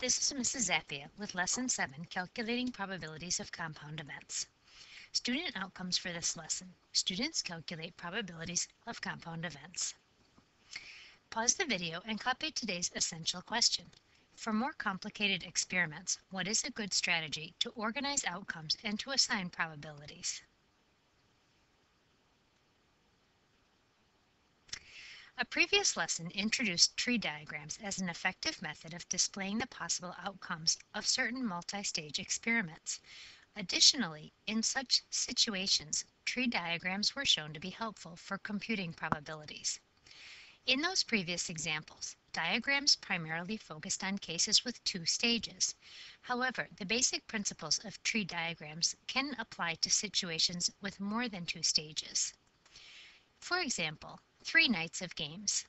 This is Mrs. Zappia with Lesson 7, Calculating Probabilities of Compound Events. Student outcomes for this lesson. Students calculate probabilities of compound events. Pause the video and copy today's essential question. For more complicated experiments, what is a good strategy to organize outcomes and to assign probabilities? A previous lesson introduced tree diagrams as an effective method of displaying the possible outcomes of certain multi-stage experiments. Additionally, in such situations, tree diagrams were shown to be helpful for computing probabilities. In those previous examples, diagrams primarily focused on cases with two stages. However, the basic principles of tree diagrams can apply to situations with more than two stages. For example, three nights of games.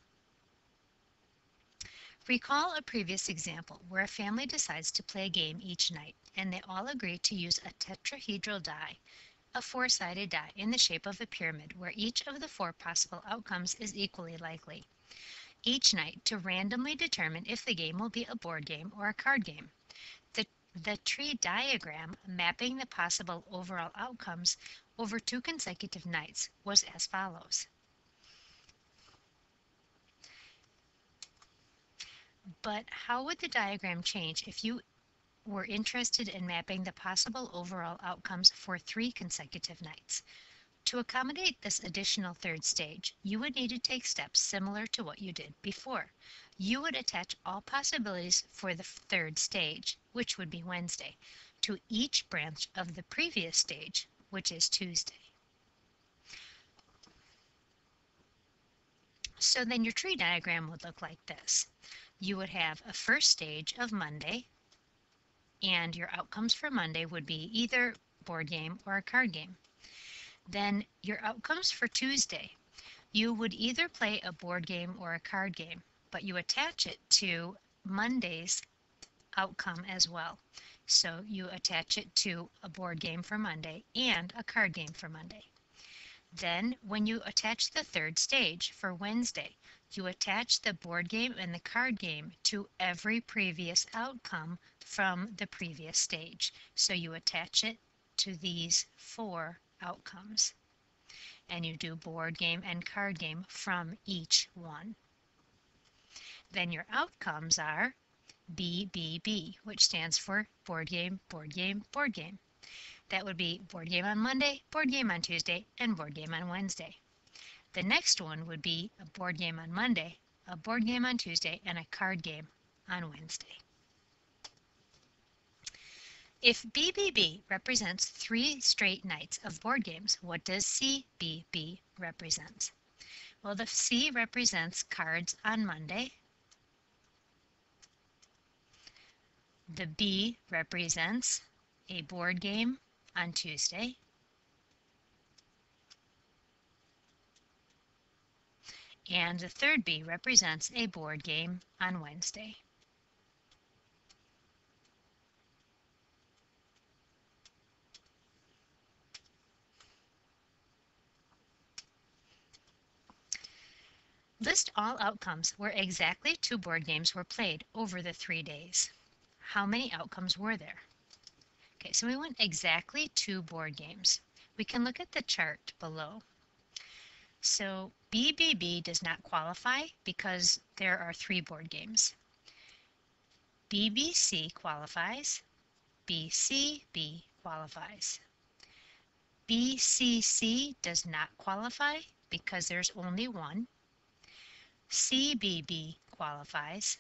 Recall a previous example where a family decides to play a game each night and they all agree to use a tetrahedral die, a four-sided die in the shape of a pyramid where each of the four possible outcomes is equally likely, each night to randomly determine if the game will be a board game or a card game. The, the tree diagram mapping the possible overall outcomes over two consecutive nights was as follows. But how would the diagram change if you were interested in mapping the possible overall outcomes for three consecutive nights? To accommodate this additional third stage, you would need to take steps similar to what you did before. You would attach all possibilities for the third stage, which would be Wednesday, to each branch of the previous stage, which is Tuesday. So then your tree diagram would look like this you would have a first stage of Monday, and your outcomes for Monday would be either board game or a card game. Then your outcomes for Tuesday, you would either play a board game or a card game, but you attach it to Monday's outcome as well. So you attach it to a board game for Monday and a card game for Monday. Then, when you attach the third stage for Wednesday, you attach the board game and the card game to every previous outcome from the previous stage. So you attach it to these four outcomes. And you do board game and card game from each one. Then your outcomes are BBB, which stands for board game, board game, board game. That would be board game on Monday, board game on Tuesday, and board game on Wednesday. The next one would be a board game on Monday, a board game on Tuesday, and a card game on Wednesday. If BBB represents three straight nights of board games, what does CBB represent? Well, the C represents cards on Monday. The B represents a board game on Tuesday. And the third B represents a board game on Wednesday. List all outcomes where exactly two board games were played over the three days. How many outcomes were there? Okay, so we want exactly two board games. We can look at the chart below. So BBB does not qualify because there are three board games. BBC qualifies, BCB qualifies. BCC does not qualify because there's only one. CBB qualifies,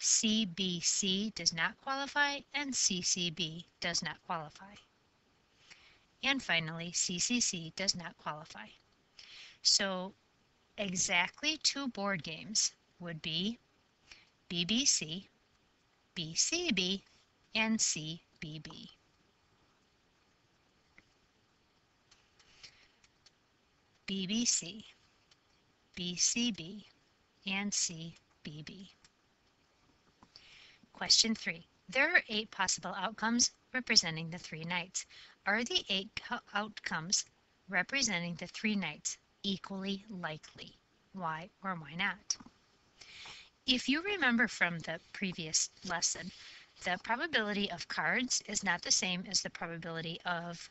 CBC does not qualify and CCB does not qualify. And finally, CCC does not qualify. So exactly two board games would be BBC, BCB, and CBB. BBC, BCB, and CBB. Question 3. There are eight possible outcomes representing the three nights. Are the eight outcomes representing the three nights equally likely? Why or why not? If you remember from the previous lesson, the probability of cards is not the same as the probability of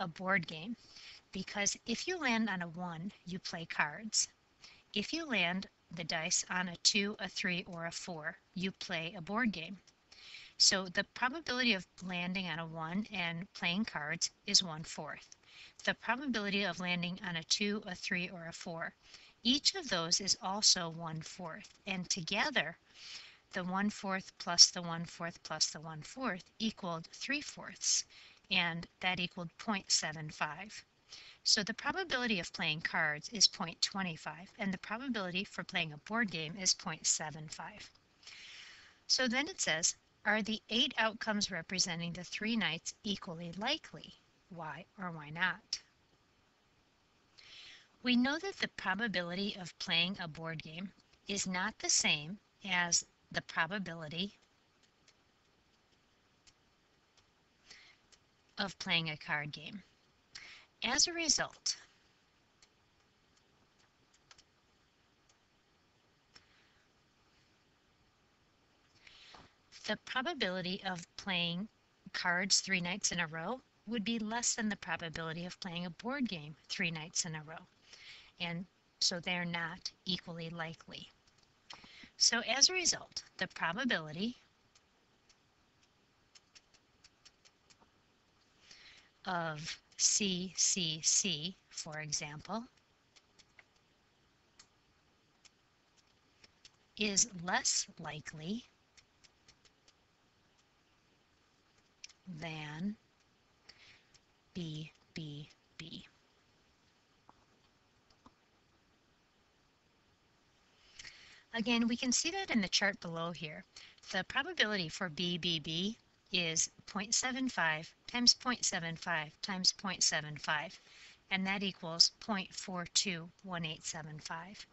a board game because if you land on a 1, you play cards. If you land the dice on a 2, a 3, or a 4, you play a board game. So the probability of landing on a 1 and playing cards is 1 fourth. The probability of landing on a 2, a 3, or a 4, each of those is also 1 fourth. And together, the 1 fourth plus the 1 fourth plus the 1 fourth equaled 3 fourths. And that equaled 0.75. So the probability of playing cards is 0.25 and the probability for playing a board game is 0.75. So then it says, are the eight outcomes representing the three nights equally likely? Why or why not? We know that the probability of playing a board game is not the same as the probability of playing a card game. As a result, the probability of playing cards three nights in a row would be less than the probability of playing a board game three nights in a row. And so they're not equally likely. So as a result, the probability of CCC, for example, is less likely than BBB. Again, we can see that in the chart below here. The probability for BBB is 0.75 times 0.75 times 0.75 and that equals 0.421875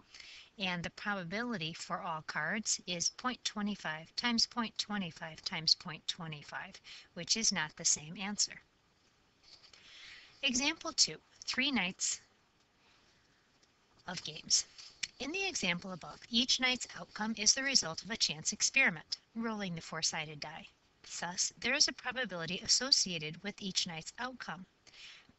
and the probability for all cards is 0.25 times 0.25 times 0.25 which is not the same answer. Example 2. Three nights of games. In the example above, each night's outcome is the result of a chance experiment, rolling the four-sided die. Thus, there is a probability associated with each night's outcome.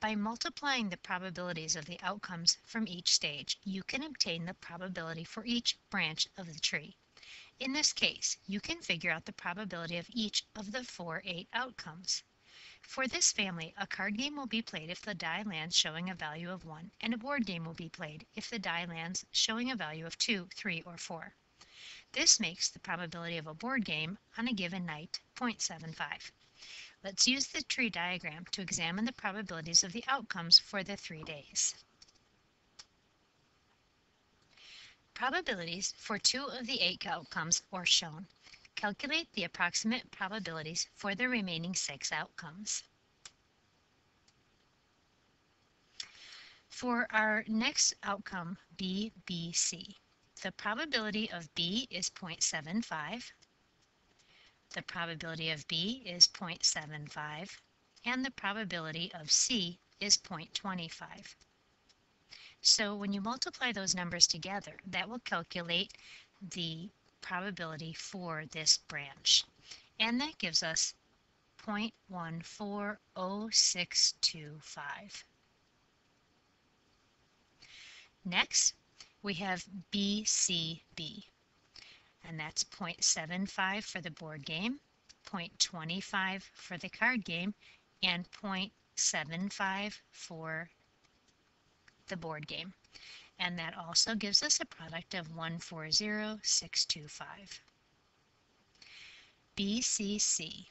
By multiplying the probabilities of the outcomes from each stage, you can obtain the probability for each branch of the tree. In this case, you can figure out the probability of each of the four eight outcomes. For this family, a card game will be played if the die lands showing a value of 1, and a board game will be played if the die lands showing a value of 2, 3, or 4. This makes the probability of a board game on a given night 0.75. Let's use the tree diagram to examine the probabilities of the outcomes for the three days. Probabilities for two of the eight outcomes are shown. Calculate the approximate probabilities for the remaining six outcomes. For our next outcome, BBC, the probability of B is 0.75. The probability of B is 0.75. And the probability of C is 0.25. So when you multiply those numbers together, that will calculate the probability for this branch. And that gives us 0.140625. Next, we have BCB, and that's 0.75 for the board game, 0.25 for the card game, and 0.75 for the board game. And that also gives us a product of 140625. BCC,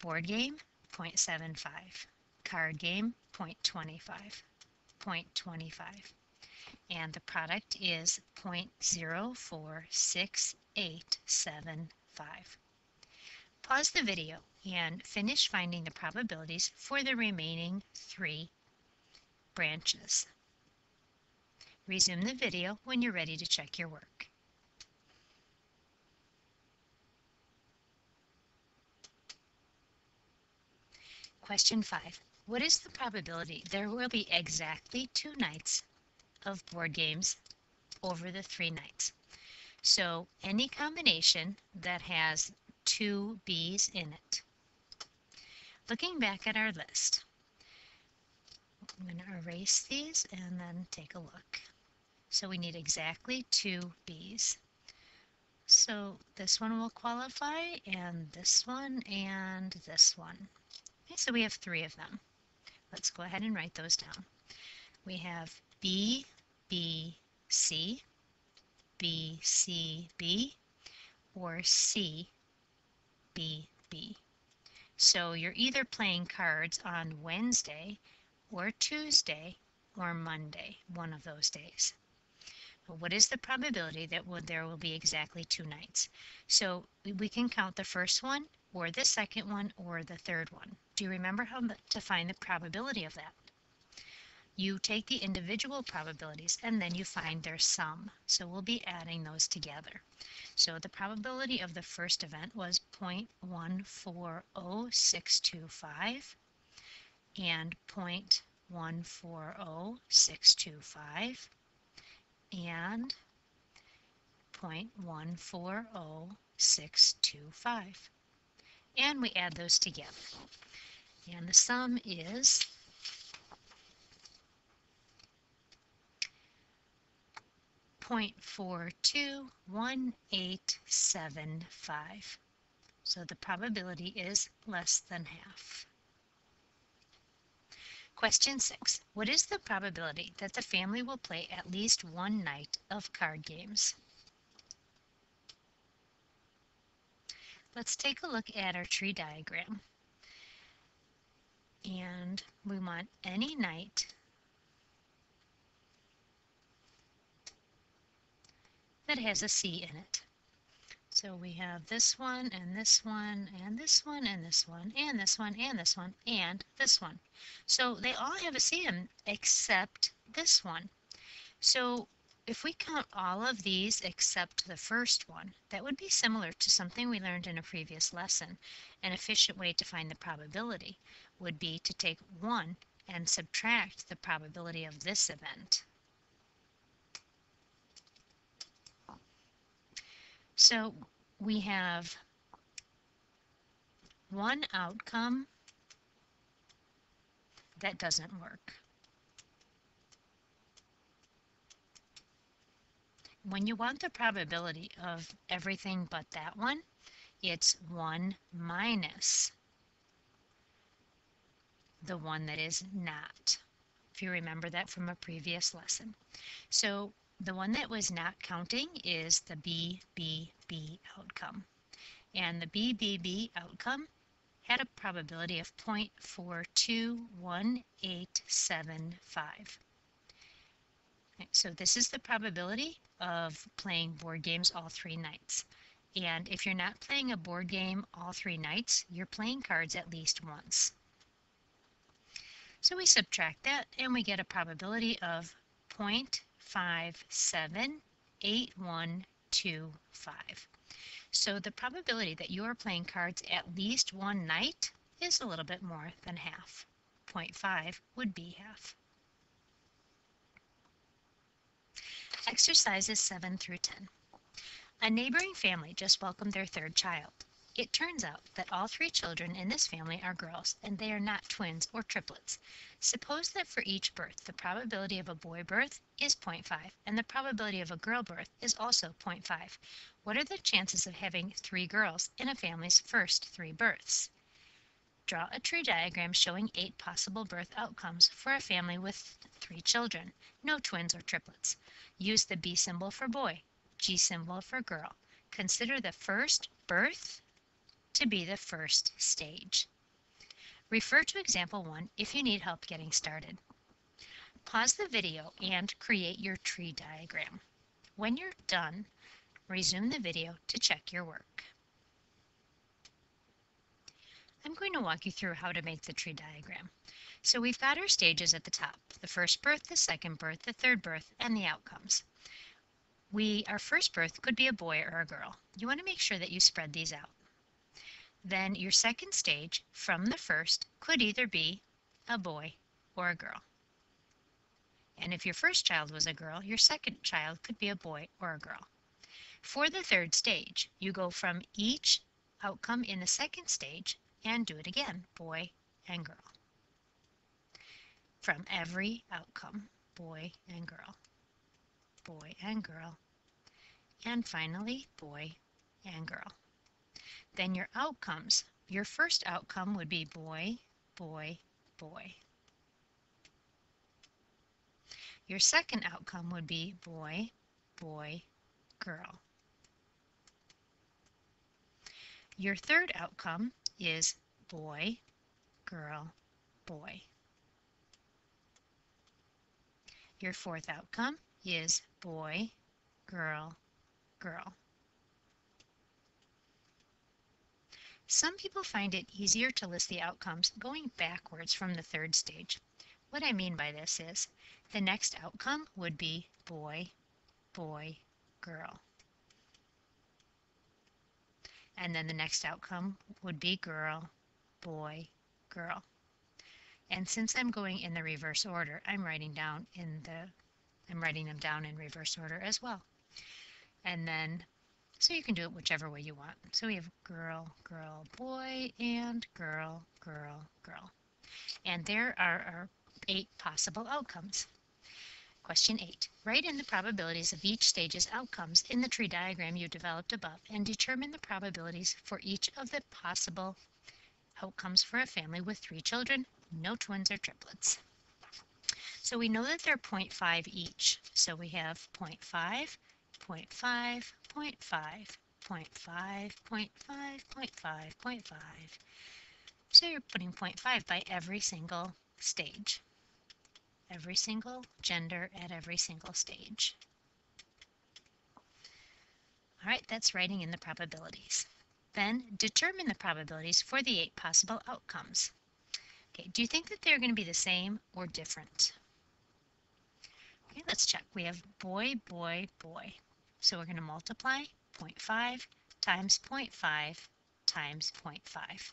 board game, 0.75, card game, 0.25, 0.25 and the product is 0.046875. Pause the video and finish finding the probabilities for the remaining three branches. Resume the video when you're ready to check your work. Question 5. What is the probability there will be exactly two nights of board games over the three nights. So any combination that has two B's in it. Looking back at our list, I'm going to erase these and then take a look. So we need exactly two B's. So this one will qualify, and this one, and this one. Okay, so we have three of them. Let's go ahead and write those down. We have B, B, C, B, C, B, or C, B, B. So you're either playing cards on Wednesday or Tuesday or Monday, one of those days. What is the probability that there will be exactly two nights? So we can count the first one or the second one or the third one. Do you remember how to find the probability of that? You take the individual probabilities and then you find their sum. So we'll be adding those together. So the probability of the first event was 0.140625 and 0.140625 and 0.140625. And we add those together. And the sum is Point four two one eight seven five. So the probability is less than half. Question 6. What is the probability that the family will play at least one night of card games? Let's take a look at our tree diagram. And we want any night that has a C in it. So we have this one and this one and this one and this one and this one and this one and this one. So they all have a CM except this one. So if we count all of these except the first one, that would be similar to something we learned in a previous lesson. An efficient way to find the probability would be to take 1 and subtract the probability of this event. So we have one outcome that doesn't work. When you want the probability of everything but that one, it's 1 minus the one that is not, if you remember that from a previous lesson. So the one that was not counting is the BBB outcome. And the BBB outcome had a probability of 0.421875. So this is the probability of playing board games all three nights. And if you're not playing a board game all three nights, you're playing cards at least once. So we subtract that and we get a probability of 0.578125. So the probability that you are playing cards at least one night is a little bit more than half. 0.5 would be half. Exercises 7 through 10. A neighboring family just welcomed their third child. It turns out that all three children in this family are girls, and they are not twins or triplets. Suppose that for each birth the probability of a boy birth is 0.5 and the probability of a girl birth is also 0.5. What are the chances of having three girls in a family's first three births? Draw a tree diagram showing eight possible birth outcomes for a family with three children, no twins or triplets. Use the B symbol for boy, G symbol for girl. Consider the first birth to be the first stage. Refer to example 1 if you need help getting started. Pause the video and create your tree diagram. When you're done, resume the video to check your work. I'm going to walk you through how to make the tree diagram. So we've got our stages at the top, the first birth, the second birth, the third birth, and the outcomes. We, our first birth could be a boy or a girl. You want to make sure that you spread these out. Then your second stage from the first could either be a boy or a girl. And if your first child was a girl, your second child could be a boy or a girl. For the third stage, you go from each outcome in the second stage and do it again, boy and girl. From every outcome, boy and girl, boy and girl, and finally boy and girl. Then your outcomes, your first outcome would be boy, boy, boy. Your second outcome would be boy, boy, girl. Your third outcome is boy, girl, boy. Your fourth outcome is boy, girl, girl. Some people find it easier to list the outcomes going backwards from the third stage. What I mean by this is the next outcome would be boy, boy, girl. And then the next outcome would be girl, boy, girl. And since I'm going in the reverse order, I'm writing down in the I'm writing them down in reverse order as well. And then so you can do it whichever way you want. So we have girl, girl, boy, and girl, girl, girl. And there are our eight possible outcomes. Question 8. Write in the probabilities of each stage's outcomes in the tree diagram you developed above and determine the probabilities for each of the possible outcomes for a family with three children, no twins or triplets. So we know that they're 0.5 each. So we have 0.5, 0.5, 0.5, 0.5, 0.5, 0.5, 0.5. So you're putting 0.5 by every single stage. Every single gender at every single stage. All right, that's writing in the probabilities. Then determine the probabilities for the eight possible outcomes. Okay, do you think that they're going to be the same or different? Okay, let's check. We have boy, boy, boy. So we're going to multiply 0.5 times 0.5 times 0.5.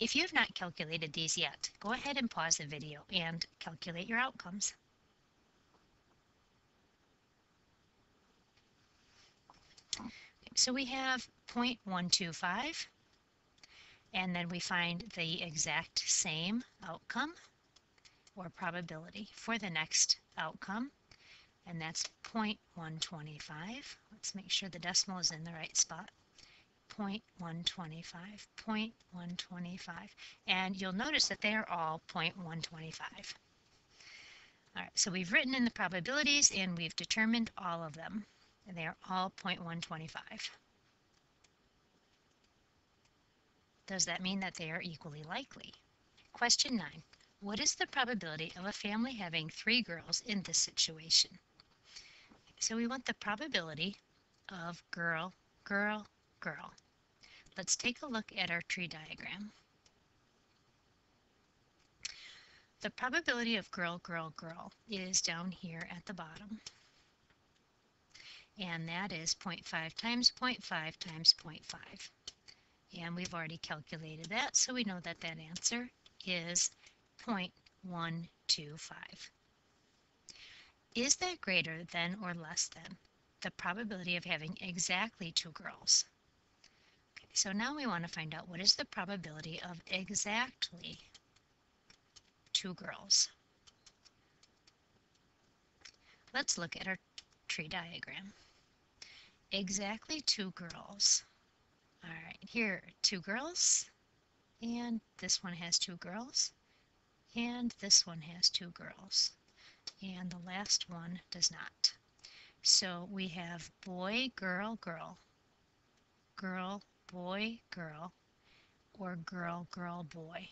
If you have not calculated these yet, go ahead and pause the video and calculate your outcomes. So we have 0.125 and then we find the exact same outcome or probability for the next outcome, and that's 0.125. Let's make sure the decimal is in the right spot. 0.125, 0.125, and you'll notice that they are all 0.125. All right, so we've written in the probabilities and we've determined all of them, and they are all 0.125. Does that mean that they are equally likely? Question 9. What is the probability of a family having three girls in this situation? So we want the probability of girl, girl, girl. Let's take a look at our tree diagram. The probability of girl, girl, girl is down here at the bottom. And that is 0.5 times 0.5 times 0.5. And we've already calculated that, so we know that that answer is 0.125. Is that greater than or less than the probability of having exactly two girls? Okay, so now we want to find out what is the probability of exactly two girls. Let's look at our tree diagram. Exactly two girls. All right, here two girls, and this one has two girls, and this one has two girls, and the last one does not. So we have boy, girl, girl, girl, boy, girl, or girl, girl, boy.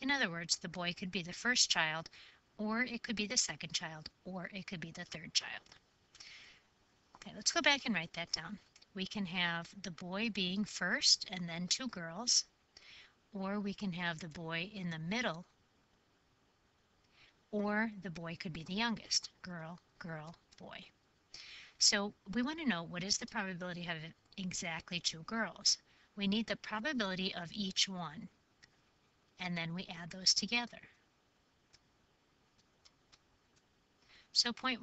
In other words, the boy could be the first child, or it could be the second child, or it could be the third child. Okay, let's go back and write that down. We can have the boy being first and then two girls, or we can have the boy in the middle or the boy could be the youngest girl, girl, boy. So we want to know what is the probability of exactly two girls. We need the probability of each one, and then we add those together. So point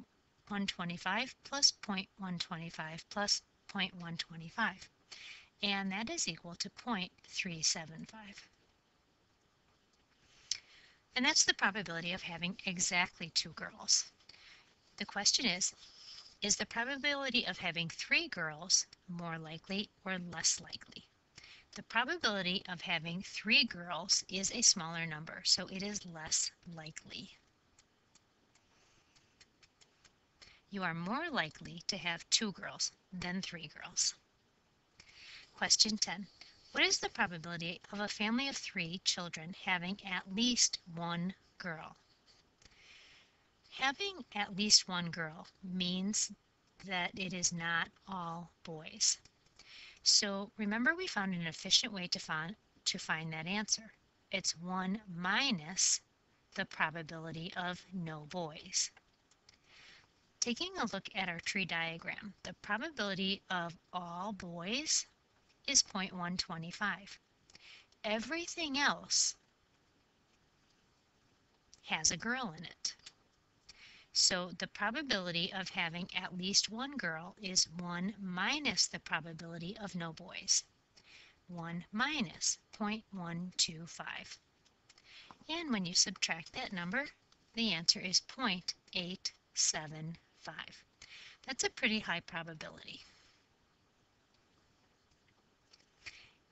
0.125 plus 0.125 plus 0.125, and that is equal to 0.375. And that's the probability of having exactly two girls. The question is, is the probability of having three girls more likely or less likely? The probability of having three girls is a smaller number, so it is less likely. You are more likely to have two girls than three girls. Question 10. What is the probability of a family of three children having at least one girl? Having at least one girl means that it is not all boys. So remember we found an efficient way to find, to find that answer. It's 1 minus the probability of no boys. Taking a look at our tree diagram, the probability of all boys is 0.125. Everything else has a girl in it. So the probability of having at least one girl is 1 minus the probability of no boys. 1 minus 0.125. And when you subtract that number, the answer is 0.875. That's a pretty high probability.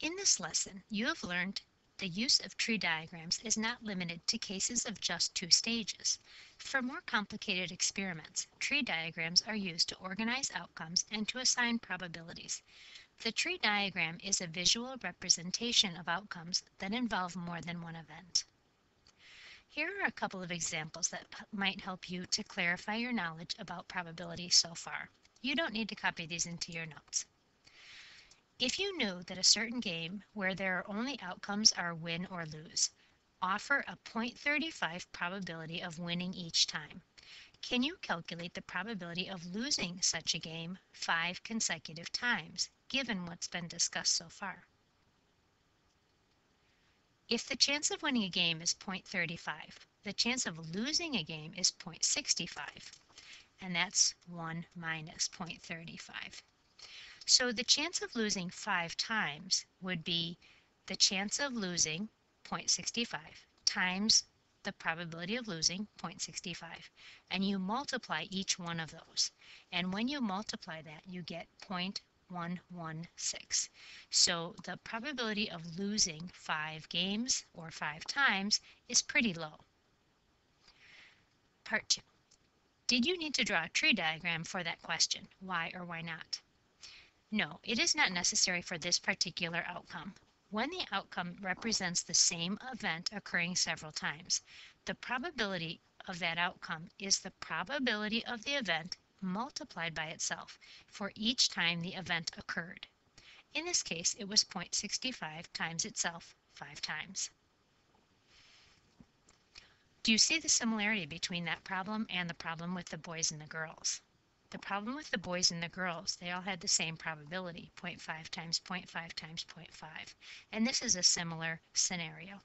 In this lesson, you have learned the use of tree diagrams is not limited to cases of just two stages. For more complicated experiments, tree diagrams are used to organize outcomes and to assign probabilities. The tree diagram is a visual representation of outcomes that involve more than one event. Here are a couple of examples that might help you to clarify your knowledge about probability so far. You don't need to copy these into your notes. If you know that a certain game where there are only outcomes are win or lose, offer a 0.35 probability of winning each time. Can you calculate the probability of losing such a game five consecutive times, given what's been discussed so far? If the chance of winning a game is 0.35, the chance of losing a game is 0.65, and that's 1 minus 0.35. So the chance of losing five times would be the chance of losing 0.65 times the probability of losing 0.65 and you multiply each one of those. And when you multiply that you get 0.116 so the probability of losing five games or five times is pretty low. Part two. Did you need to draw a tree diagram for that question? Why or why not no, it is not necessary for this particular outcome. When the outcome represents the same event occurring several times, the probability of that outcome is the probability of the event multiplied by itself for each time the event occurred. In this case, it was 0.65 times itself five times. Do you see the similarity between that problem and the problem with the boys and the girls? The problem with the boys and the girls, they all had the same probability, 0.5 times 0.5 times 0.5. And this is a similar scenario.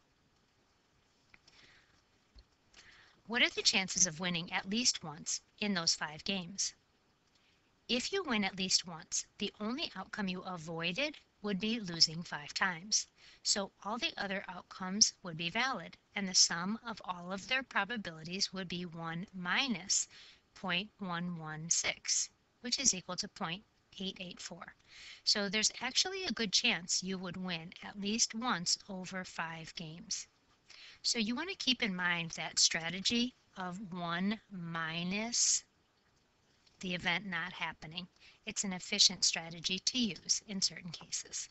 What are the chances of winning at least once in those five games? If you win at least once, the only outcome you avoided would be losing five times. So all the other outcomes would be valid, and the sum of all of their probabilities would be 1 minus 0.116, which is equal to 0.884. So there's actually a good chance you would win at least once over five games. So you want to keep in mind that strategy of 1 minus the event not happening. It's an efficient strategy to use in certain cases.